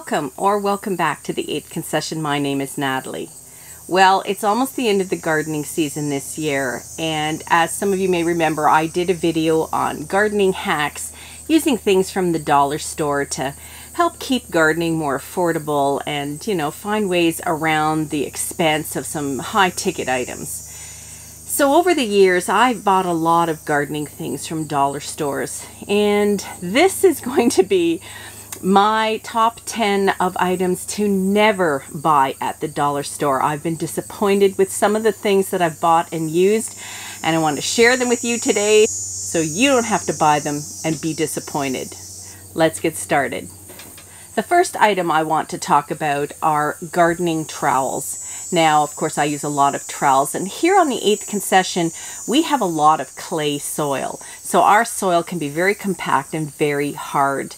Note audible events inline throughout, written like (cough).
Welcome or welcome back to the 8th concession. My name is Natalie. Well, it's almost the end of the gardening season this year, and as some of you may remember, I did a video on gardening hacks using things from the dollar store to help keep gardening more affordable and, you know, find ways around the expense of some high ticket items. So over the years, I've bought a lot of gardening things from dollar stores, and this is (laughs) going to be my top 10 of items to never buy at the dollar store. I've been disappointed with some of the things that I've bought and used, and I want to share them with you today so you don't have to buy them and be disappointed. Let's get started. The first item I want to talk about are gardening trowels. Now, of course, I use a lot of trowels, and here on the 8th concession, we have a lot of clay soil. So our soil can be very compact and very hard.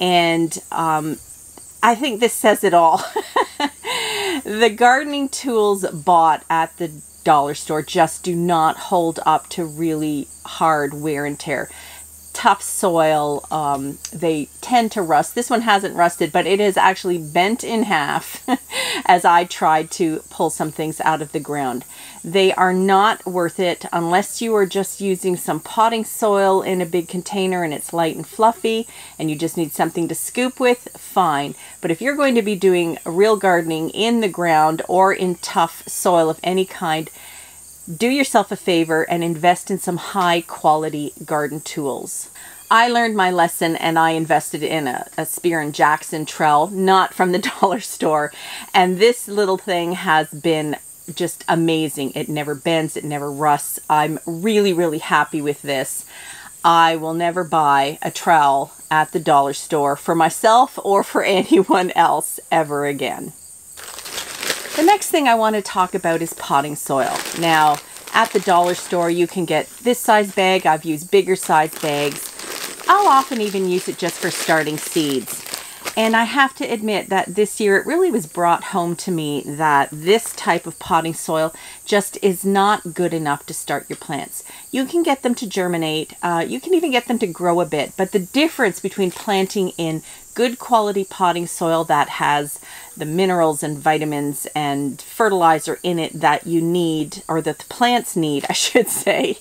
And um, I think this says it all. (laughs) the gardening tools bought at the dollar store just do not hold up to really hard wear and tear tough soil. Um, they tend to rust. This one hasn't rusted, but it is actually bent in half (laughs) as I tried to pull some things out of the ground. They are not worth it unless you are just using some potting soil in a big container and it's light and fluffy and you just need something to scoop with, fine. But if you're going to be doing real gardening in the ground or in tough soil of any kind, do yourself a favor and invest in some high quality garden tools. I learned my lesson and I invested in a, a Spear and Jackson trowel, not from the (laughs) dollar store. And this little thing has been just amazing. It never bends, it never rusts. I'm really, really happy with this. I will never buy a trowel at the dollar store for myself or for (laughs) anyone else ever again. The next thing I want to talk about is potting soil. Now, at the dollar store, you can get this size bag. I've used bigger size bags. I'll often even use it just for starting seeds. And I have to admit that this year it really was brought home to me that this type of potting soil just is not good enough to start your plants. You can get them to germinate, uh, you can even get them to grow a bit, but the difference between planting in good quality potting soil that has the minerals and vitamins and fertilizer in it that you need, or that the plants need, (laughs) I should say,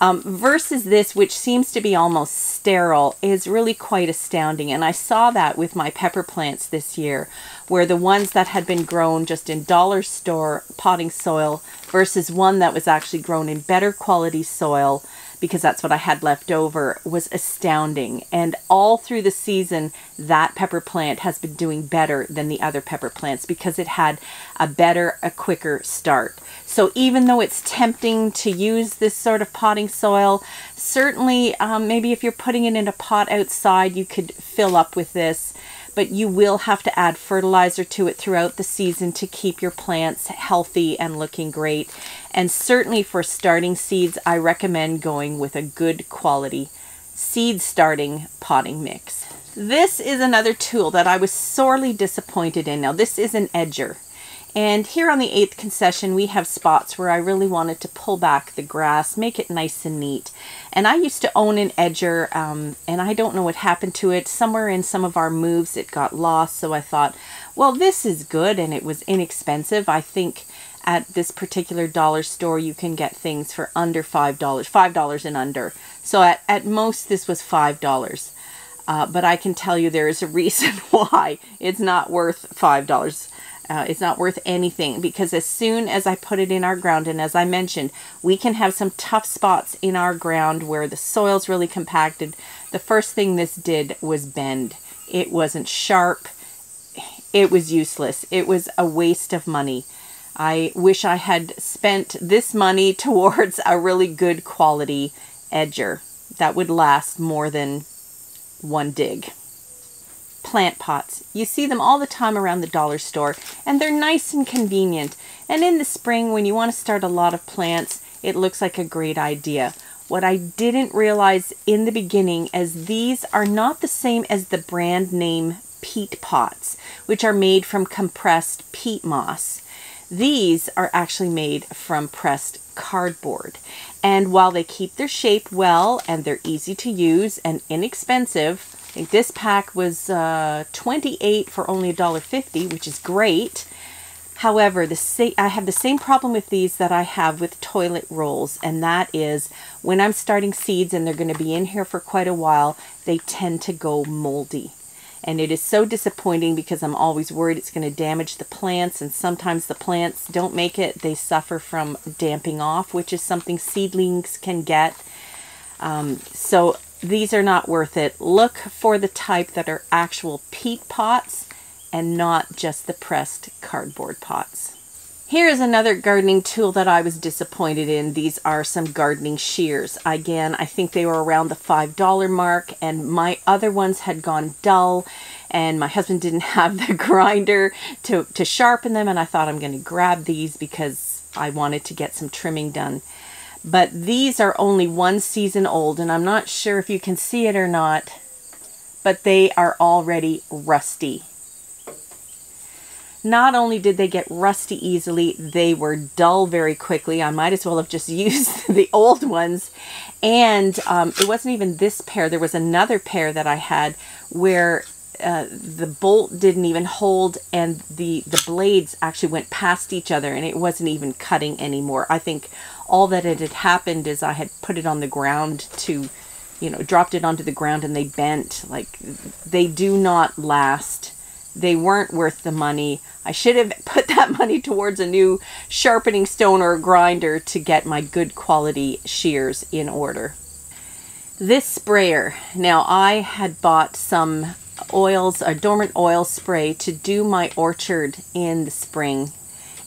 um, versus this, which seems to be almost sterile, is really quite astounding. And I saw that with my pepper plants this year, where the ones that had been grown just in dollar store potting soil versus one that was actually grown in better quality soil because that's what I had left over, was astounding. And all through the season, that pepper plant has been doing better than the other pepper plants because it had a better, a quicker start. So even though it's tempting to use this sort of potting soil, certainly um, maybe if you're putting it in a pot outside, you could fill up with this but you will have to add fertilizer to it throughout the season to keep your plants healthy and looking great. And certainly for starting seeds, I recommend going with a good quality seed starting potting mix. This is another tool that I was sorely disappointed in. Now this is an edger and here on the 8th concession, we have spots where I really wanted to pull back the grass, make it nice and neat. And I used to own an edger, um, and I don't know what happened to it. Somewhere in some of our moves, it got lost. So I thought, well, this is good, and it was inexpensive. I think at this particular dollar store, you can get things for under $5, $5 and under. So at, at most, this was $5. Uh, but I can tell you there is a (laughs) reason why it's not worth $5. Uh, it's not worth anything because as soon as I put it in our ground, and as I mentioned, we can have some tough spots in our ground where the soil's really compacted. The first thing this did was bend. It wasn't sharp. It was useless. It was a waste of money. I wish I had spent this money (laughs) towards a really good quality edger that would last more than one dig plant pots. You see them all the time around the dollar store and they're nice and convenient. And in the spring when you want to start a lot of plants, it looks like a great idea. What I didn't realize in the beginning is these are not the same as the brand name peat pots, which are made from compressed peat moss. These are actually made from pressed cardboard. And while they keep their shape well and they're easy to use and inexpensive, I think this pack was uh, 28 for only $1.50, which is great. However, the sa- I have the same problem with these that I have with toilet rolls, and that is when I'm starting seeds and they're going to be in here for quite a while, they tend to go moldy. And it is so disappointing because I'm always worried it's going to damage the plants, and sometimes the plants don't make it. They suffer from damping off, which is something seedlings can get. Um, so these are not worth it. Look for the type that are actual peat pots and not just the pressed cardboard pots. Here is another gardening tool that I was disappointed in. These are some gardening shears. Again, I think they were around the $5 mark and my other ones had gone dull and my husband didn't (laughs) have the grinder to, to sharpen them and I thought I'm going to grab these because I wanted to get some trimming done but these are only one season old and I'm not sure if you can see it or not but they are already rusty. Not only did they get rusty easily they were dull very quickly. I might as well have just (laughs) used the old ones. And um, it wasn't even this pair. There was another pair that I had where uh, the bolt didn't even hold and the the blades actually went past each other and it wasn't even cutting anymore I think all that it had happened is I had put it on the ground to, you know, dropped it onto the ground and they bent. Like, they do not last. They weren't worth the money. I should have (laughs) put that money towards a new sharpening stone or a grinder to get my good quality shears in order. This sprayer, now I had bought some oils, a dormant oil spray to do my orchard in the spring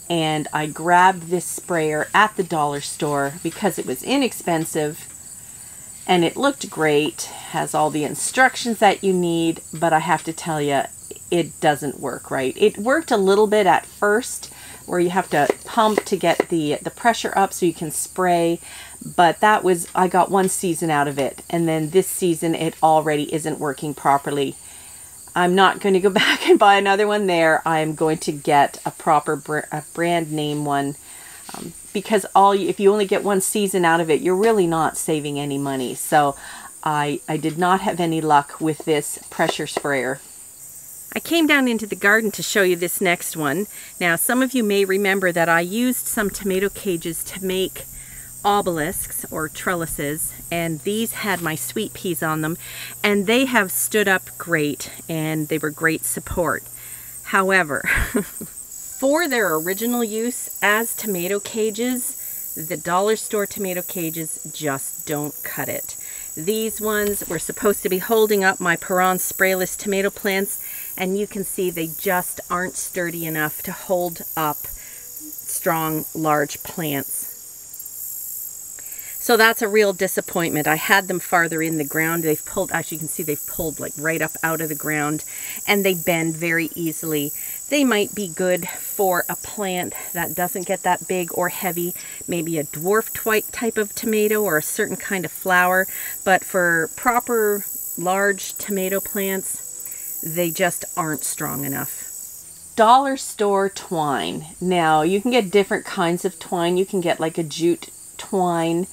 and I grabbed this sprayer at the dollar store because it was inexpensive and it looked great, has all the instructions that you need, but I have to tell you, it doesn't work right. It worked a little bit at first where you have to pump to get the, the pressure up so you can spray, but that was, I got one season out of it, and then this season it already isn't working properly. I'm not going to go (laughs) back and buy another one there. I'm going to get a proper br a brand name one um, because all if you only get one season out of it, you're really not saving any money. So I, I did not have any luck with this pressure sprayer. I came down into the garden to show you this next one. Now some of you may remember that I used some tomato cages to make obelisks or trellises and these had my sweet peas on them and they have stood up great and they were great support. However, (laughs) for their original use as tomato cages, the dollar store tomato cages just don't cut it. These ones were supposed to be holding up my Perron sprayless tomato plants and you can see they just aren't sturdy enough to hold up strong large plants. So that's a real disappointment. I had them farther in the ground. They've pulled, actually you can see they've pulled like right up out of the ground and they bend very easily. They might be good for a plant that doesn't get that big or heavy, maybe a dwarf type of tomato or a certain kind of flower, but for proper large tomato plants, they just aren't strong enough dollar store twine. Now, you can get different kinds of twine. You can get like a jute twine.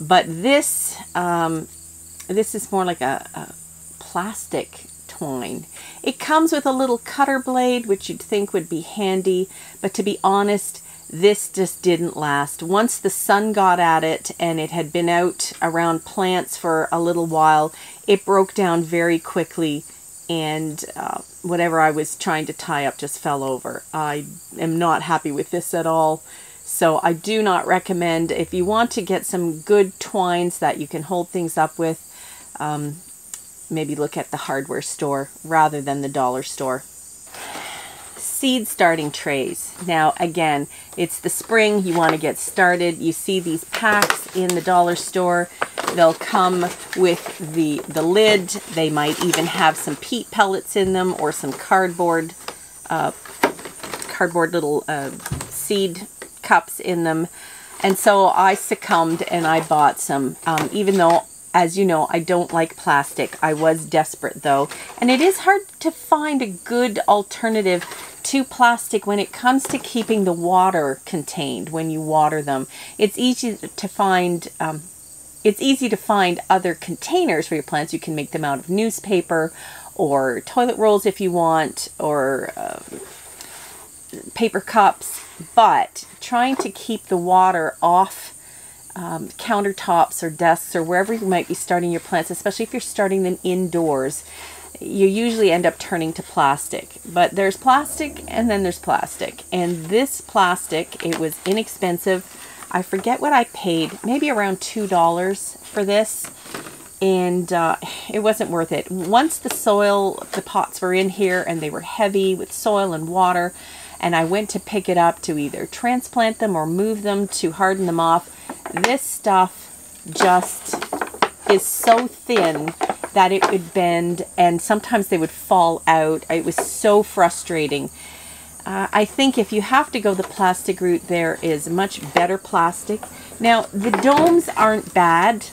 But this, um, this is more like a, a plastic twine. It comes with a little cutter blade, which you'd think would be handy, but to be honest, this just didn't last. Once the sun got at it and it had been out around plants for a little while, it broke down very quickly and uh, whatever I was trying to tie up just fell over. I am not happy with this at all. So I do not recommend, if you want to get some good twines that you can hold things up with, um, maybe look at the hardware store rather than the dollar store. Seed starting trays. Now again, it's the spring, you want to get started. You see these packs in the dollar store. They'll come with the, the lid. They might even have some peat pellets in them or some cardboard, uh, cardboard little uh, seed cups in them. And so I succumbed and I bought some, um, even though, as you know, I don't like plastic. I was desperate though. And it is hard to find a good alternative to plastic when it comes to keeping the water contained when you water them. It's easy to find um, it's easy to find other containers for your plants. You can make them out of newspaper or toilet rolls if you want, or um, paper cups, but trying to keep the water off um, countertops or desks or wherever you might be starting your plants, especially if you're starting them indoors, you usually end up turning to plastic. But there's plastic and then there's plastic. And this plastic, it was inexpensive. I forget what I paid, maybe around $2 for this. And uh, it wasn't worth it. Once the soil, the pots were in here and they were heavy with soil and water, and I went to pick it up to either transplant them or move them to harden them off, this stuff just is so thin that it would bend and sometimes they would fall out. It was so frustrating. Uh, I think if you have to go the plastic route, there is much better plastic. Now, the domes aren't bad.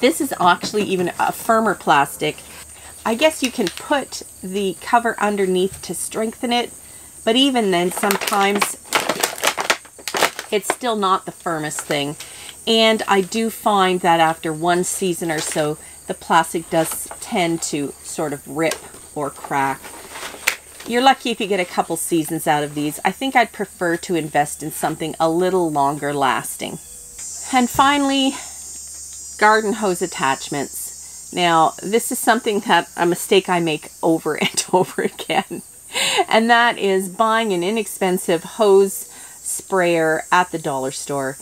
This is actually even a firmer plastic. I guess you can put the cover underneath to strengthen it, but even then, sometimes it's still not the firmest thing. And I do find that after one season or so, the plastic does tend to sort of rip or crack. You're lucky if you get a couple seasons out of these. I think I'd prefer to invest in something a little longer lasting. And finally, garden hose attachments. Now, this is something that a mistake I make over (laughs) and over again. And that is buying an inexpensive hose sprayer at the dollar store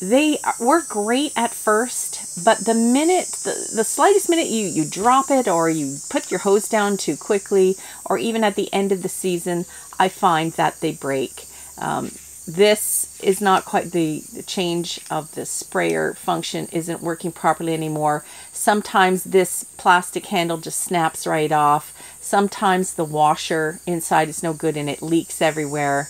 they work great at first, but the minute, the, the slightest minute you, you drop it or you put your hose down too quickly, or even at the end of the season, I find that they break. Um, this is not quite the, the change of the sprayer function isn't working properly anymore. Sometimes this plastic handle just snaps right off. Sometimes the washer inside is no good and it leaks everywhere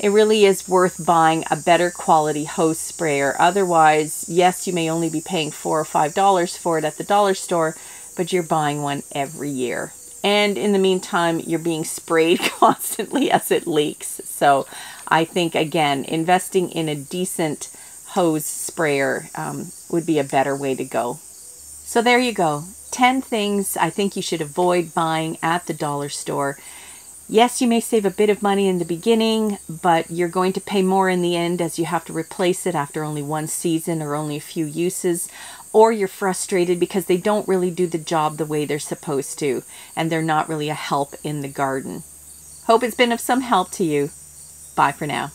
it really is worth buying a better quality hose sprayer. Otherwise, yes, you may only be paying four or five dollars for it at the dollar store, but you're buying one every year. And in the meantime, you're being sprayed (laughs) constantly as it leaks. So I think, again, investing in a decent hose sprayer um, would be a better way to go. So there you go. 10 things I think you should avoid buying at the dollar store Yes, you may save a bit of money in the beginning, but you're going to pay more in the end as you have to replace it after only one season or only a few uses. Or you're frustrated because they don't really do the job the way they're supposed to, and they're not really a help in the garden. Hope it's been of some help to you. Bye for now.